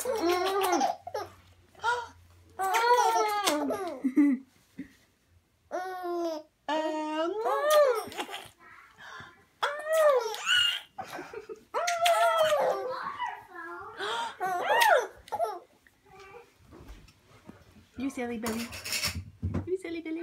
You silly Billy. You silly Billy.